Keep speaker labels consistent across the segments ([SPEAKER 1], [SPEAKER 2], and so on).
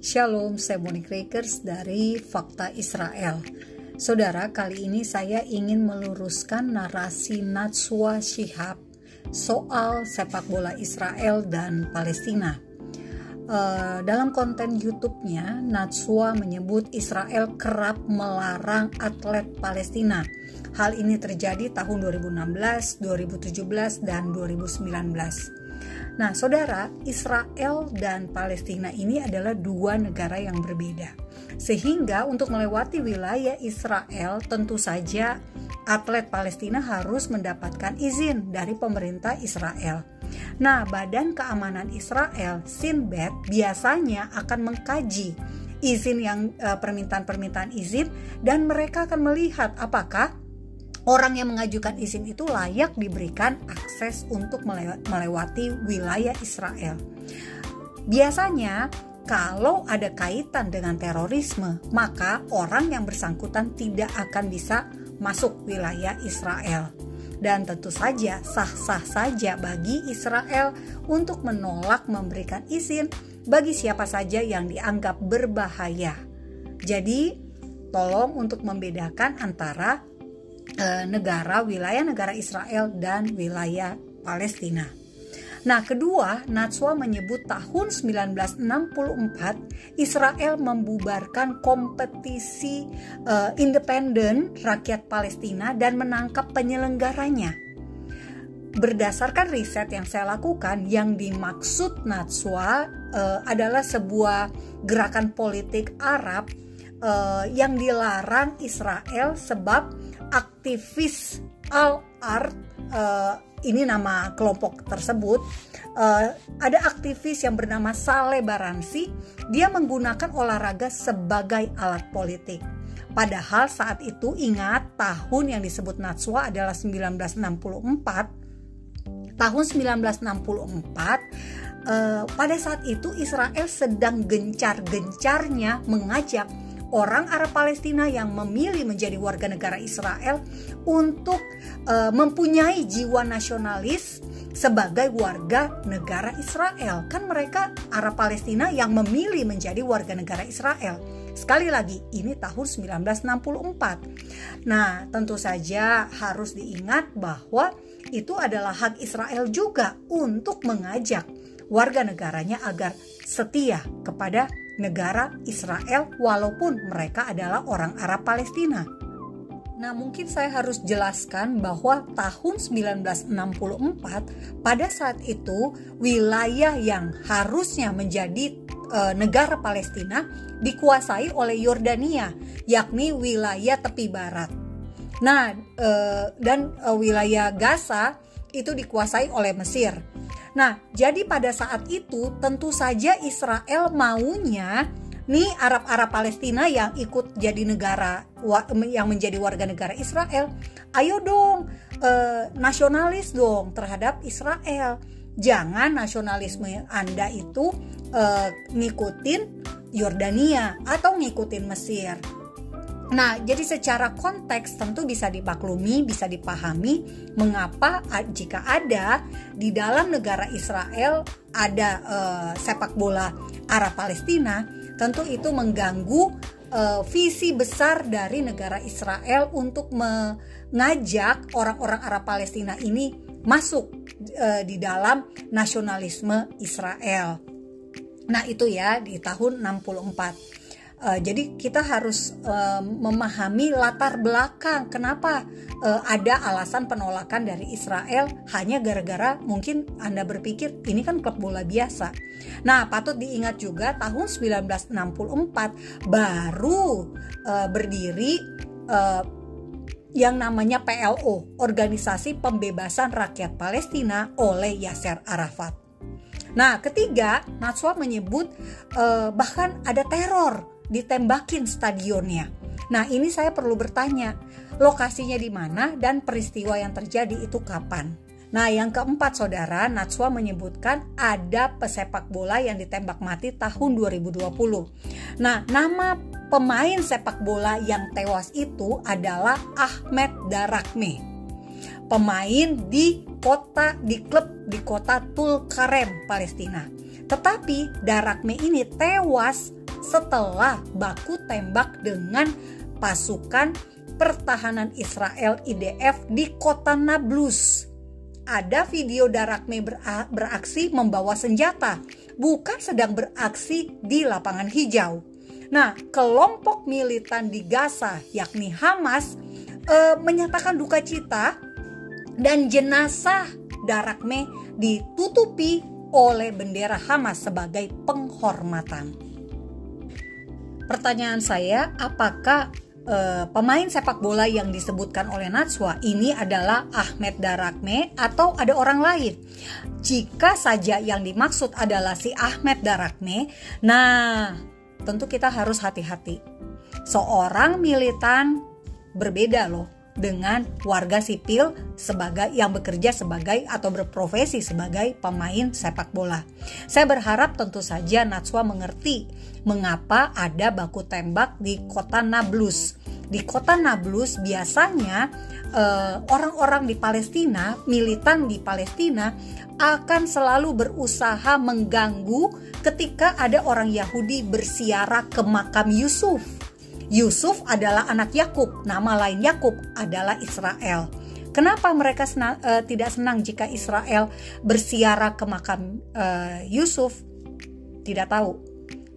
[SPEAKER 1] Shalom, saya Monique Rakers dari Fakta Israel. Saudara, kali ini saya ingin meluruskan narasi Natsua Shihab soal sepak bola Israel dan Palestina. Uh, dalam konten YouTube-nya, Natsua menyebut Israel kerap melarang atlet Palestina. Hal ini terjadi tahun 2016, 2017, dan 2019. Nah, saudara, Israel dan Palestina ini adalah dua negara yang berbeda. Sehingga untuk melewati wilayah Israel tentu saja atlet Palestina harus mendapatkan izin dari pemerintah Israel. Nah, Badan Keamanan Israel, Sinbad, biasanya akan mengkaji izin yang eh, permintaan-permintaan izin dan mereka akan melihat apakah orang yang mengajukan izin itu layak diberikan akses untuk melewati wilayah Israel. Biasanya, kalau ada kaitan dengan terorisme, maka orang yang bersangkutan tidak akan bisa masuk wilayah Israel. Dan tentu saja sah-sah saja bagi Israel untuk menolak memberikan izin bagi siapa saja yang dianggap berbahaya. Jadi, tolong untuk membedakan antara e, negara wilayah negara Israel dan wilayah Palestina. Nah, kedua, Natswa menyebut tahun 1964 Israel membubarkan kompetisi uh, independen rakyat Palestina dan menangkap penyelenggaranya. Berdasarkan riset yang saya lakukan, yang dimaksud Natswa uh, adalah sebuah gerakan politik Arab uh, yang dilarang Israel sebab aktivis Al Art uh, ini nama kelompok tersebut uh, ada aktivis yang bernama Saleh Baransi. Dia menggunakan olahraga sebagai alat politik. Padahal saat itu ingat tahun yang disebut Natswa adalah 1964 tahun 1964 Uh, pada saat itu Israel sedang gencar-gencarnya mengajak orang Arab Palestina yang memilih menjadi warga negara Israel untuk uh, mempunyai jiwa nasionalis sebagai warga negara Israel. Kan mereka Arab Palestina yang memilih menjadi warga negara Israel. Sekali lagi, ini tahun 1964. Nah, tentu saja harus diingat bahwa itu adalah hak Israel juga untuk mengajak warga negaranya agar setia kepada negara Israel walaupun mereka adalah orang Arab Palestina. Nah, mungkin saya harus jelaskan bahwa tahun 1964 pada saat itu wilayah yang harusnya menjadi e, negara Palestina dikuasai oleh Yordania, yakni wilayah tepi barat. Nah, e, dan e, wilayah Gaza itu dikuasai oleh Mesir. Nah, jadi pada saat itu tentu saja Israel maunya nih Arab-Arab Palestina yang ikut jadi negara yang menjadi warga negara Israel, ayo dong eh, nasionalis dong terhadap Israel. Jangan nasionalisme Anda itu eh, ngikutin Yordania atau ngikutin Mesir Nah, jadi secara konteks tentu bisa dipaklumi, bisa dipahami mengapa jika ada di dalam negara Israel ada uh, sepak bola Arab Palestina, tentu itu mengganggu uh, visi besar dari negara Israel untuk mengajak orang-orang Arab Palestina ini masuk uh, di dalam nasionalisme Israel. Nah, itu ya di tahun 64. Uh, jadi kita harus uh, memahami latar belakang kenapa uh, ada alasan penolakan dari Israel hanya gara-gara mungkin Anda berpikir ini kan klub bola biasa. Nah, patut diingat juga tahun 1964 baru uh, berdiri uh, yang namanya PLO, Organisasi Pembebasan Rakyat Palestina oleh Yasser Arafat. Nah, ketiga, Natswa menyebut uh, bahkan ada teror ditembakin stadionnya. Nah, ini saya perlu bertanya, lokasinya di mana dan peristiwa yang terjadi itu kapan? Nah, yang keempat saudara, Natswa menyebutkan ada pesepak bola yang ditembak mati tahun 2020. Nah, nama pemain sepak bola yang tewas itu adalah Ahmed Darakme. Pemain di kota di klub di kota Tulkarem, Palestina. Tetapi Darakme ini tewas setelah baku tembak dengan pasukan pertahanan Israel IDF di kota Nablus. Ada video Darakme beraksi membawa senjata, bukan sedang beraksi di lapangan hijau. Nah, kelompok militan di Gaza, yakni Hamas, e, menyatakan duka cita dan jenazah Darakme ditutupi oleh bendera Hamas sebagai penghormatan. Pertanyaan saya, apakah uh, pemain sepak bola yang disebutkan oleh Natswa ini adalah Ahmed Darakme atau ada orang lain? Jika saja yang dimaksud adalah si Ahmed Darakme, nah tentu kita harus hati-hati. Seorang militan berbeda loh dengan warga sipil sebagai yang bekerja sebagai atau berprofesi sebagai pemain sepak bola. Saya berharap tentu saja Natswa mengerti mengapa ada baku tembak di kota Nablus. Di kota Nablus biasanya eh, orang-orang di Palestina, militan di Palestina akan selalu berusaha mengganggu ketika ada orang Yahudi bersiara ke makam Yusuf Yusuf adalah anak Yakub, nama lain Yakub adalah Israel. Kenapa mereka senang, uh, tidak senang jika Israel bersiara ke makam uh, Yusuf? Tidak tahu.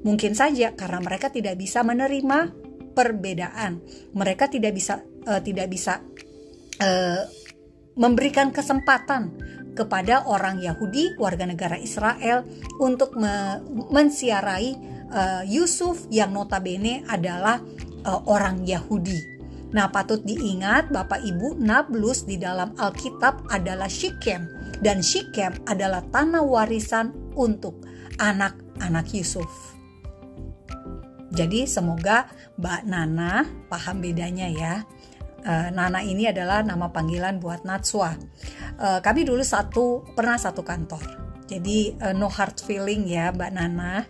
[SPEAKER 1] Mungkin saja karena mereka tidak bisa menerima perbedaan. Mereka tidak bisa uh, tidak bisa uh, memberikan kesempatan kepada orang Yahudi warga negara Israel untuk me mensiarai uh, Yusuf yang notabene adalah uh, orang Yahudi. Nah, patut diingat Bapak Ibu, Nablus di dalam Alkitab adalah Shikem dan Shikem adalah tanah warisan untuk anak-anak Yusuf. Jadi semoga Mbak Nana paham bedanya ya. Uh, Nana ini adalah nama panggilan buat Natswa. Uh, kami dulu satu pernah satu kantor. Jadi no hard feeling ya Mbak Nana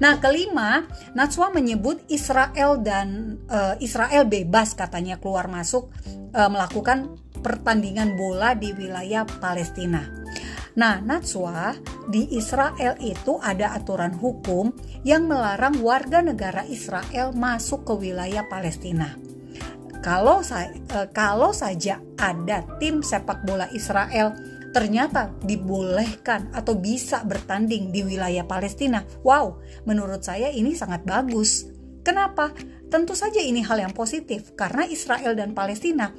[SPEAKER 1] Nah, kelima, Natswa menyebut Israel dan uh, Israel bebas katanya keluar masuk uh, melakukan pertandingan bola di wilayah Palestina. Nah, Natswa di Israel itu ada aturan hukum yang melarang warga negara Israel masuk ke wilayah Palestina. Kalau uh, kalau saja ada tim sepak bola Israel ternyata dibolehkan atau bisa bertanding di wilayah Palestina. Wow, menurut saya ini sangat bagus. Kenapa? Tentu saja ini hal yang positif karena Israel dan Palestina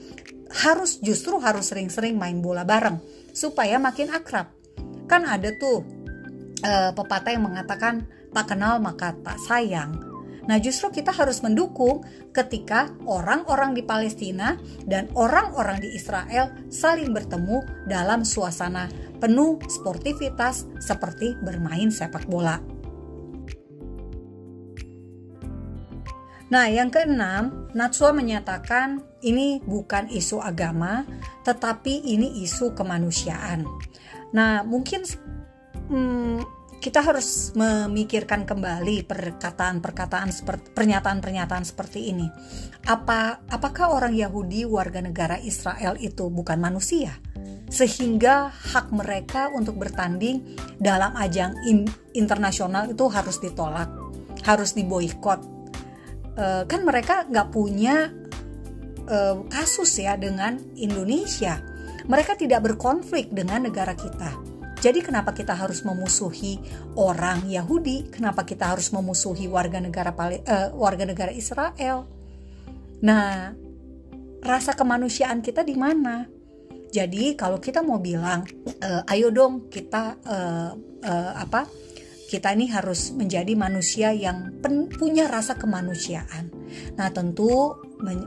[SPEAKER 1] harus justru harus sering-sering main bola bareng supaya makin akrab. Kan ada tuh uh, pepatah yang mengatakan tak kenal maka tak sayang. Nah, justru kita harus mendukung ketika orang-orang di Palestina dan orang-orang di Israel saling bertemu dalam suasana penuh sportivitas seperti bermain sepak bola. Nah, yang keenam, Natsua menyatakan ini bukan isu agama, tetapi ini isu kemanusiaan. Nah, mungkin hmm, kita harus memikirkan kembali perkataan-perkataan seperti pernyataan-pernyataan seperti ini. Apa apakah orang Yahudi warga negara Israel itu bukan manusia? Sehingga hak mereka untuk bertanding dalam ajang in, internasional itu harus ditolak, harus diboykot. E, kan mereka nggak punya e, kasus ya dengan Indonesia. Mereka tidak berkonflik dengan negara kita jadi kenapa kita harus memusuhi orang Yahudi? Kenapa kita harus memusuhi warga negara uh, warga negara Israel? Nah, rasa kemanusiaan kita di mana? Jadi kalau kita mau bilang, e, ayo dong kita uh, uh, apa? Kita ini harus menjadi manusia yang pen, punya rasa kemanusiaan. Nah, tentu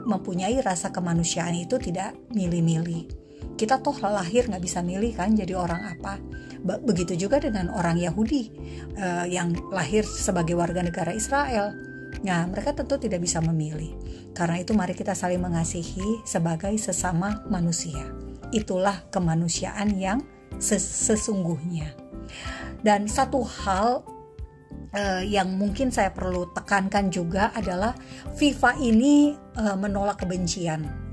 [SPEAKER 1] mempunyai rasa kemanusiaan itu tidak milih-milih kita toh lahir nggak bisa milih kan jadi orang apa. Begitu juga dengan orang Yahudi uh, yang lahir sebagai warga negara Israel. Nah mereka tentu tidak bisa memilih. Karena itu mari kita saling mengasihi sebagai sesama manusia. Itulah kemanusiaan yang ses sesungguhnya. Dan satu hal uh, yang mungkin saya perlu tekankan juga adalah FIFA ini uh, menolak kebencian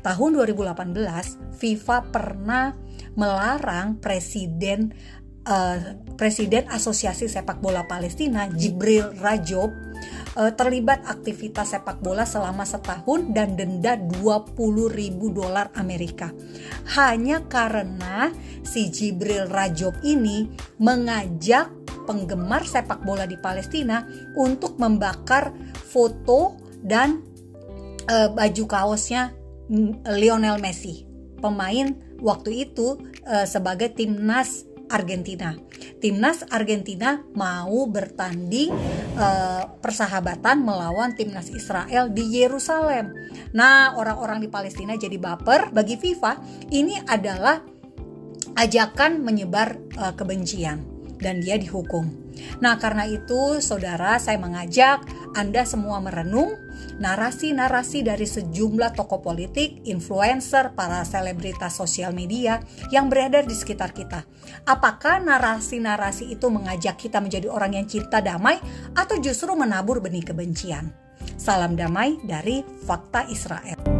[SPEAKER 1] Tahun 2018, FIFA pernah melarang presiden uh, presiden Asosiasi Sepak Bola Palestina Jibril Rajob uh, terlibat aktivitas sepak bola selama setahun dan denda 20 ribu dolar Amerika. Hanya karena si Jibril Rajob ini mengajak penggemar sepak bola di Palestina untuk membakar foto dan uh, baju kaosnya Lionel Messi, pemain waktu itu uh, sebagai timnas Argentina. Timnas Argentina mau bertanding uh, persahabatan melawan timnas Israel di Yerusalem. Nah, orang-orang di Palestina jadi baper. Bagi FIFA, ini adalah ajakan menyebar uh, kebencian dan dia dihukum. Nah, karena itu, saudara, saya mengajak Anda semua merenung narasi-narasi dari sejumlah tokoh politik, influencer, para selebritas sosial media yang beredar di sekitar kita. Apakah narasi-narasi itu mengajak kita menjadi orang yang cinta damai atau justru menabur benih kebencian? Salam damai dari Fakta Israel.